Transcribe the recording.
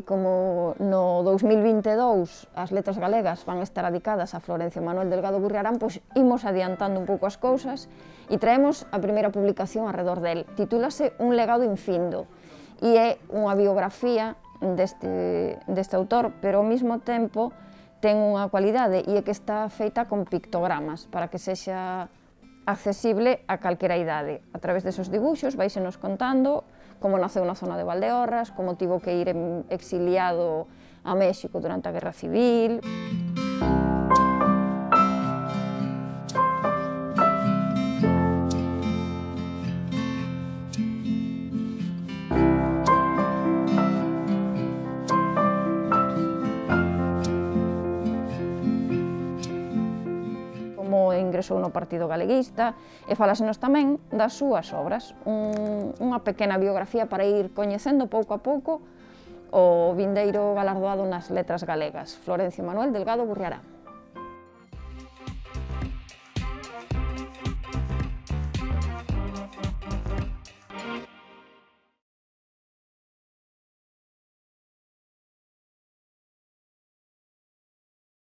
E como no 2022 as letras galegas van estar adicadas a Florencio Manuel Delgado Burriarán, pois imos adiantando un pouco as cousas e traemos a primeira publicación alrededor del. Titúlase Un legado infindo e é unha biografía deste, deste autor, pero ao mesmo tempo ten unha cualidade e é que está feita con pictogramas para que sexa accesible a calquera idade. A través desos dibuxos nos contando como naceu na zona de Valdeorras, como tivo que ir exiliado a México durante a Guerra Civil. como ingresou no Partido Galeguista, e falásenos tamén das súas obras, un, unha pequena biografía para ir coñecendo pouco a pouco o vindeiro galardoado nas letras galegas, Florencio Manuel Delgado Burriarán.